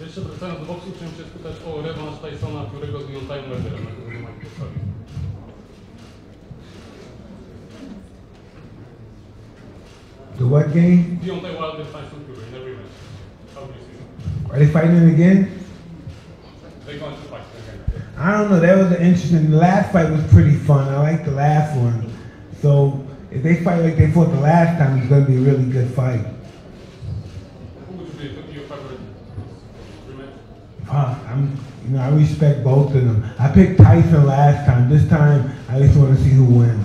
Jeszcze wracając do boksu, chciałem spytać o rewanż Tysona, z na którym. The what game? Deontay Wilder, Tyson Fury, in. How do you see Are they fighting again? They're going to fight again. I don't know. That was an interesting. The last fight was pretty fun. I like the last one. So if they fight like they fought the last time, it's going to be a really good fight. Who would you be your favorite? I'm. You know, I respect both of them. I picked Tyson last time. This time, I just want to see who wins.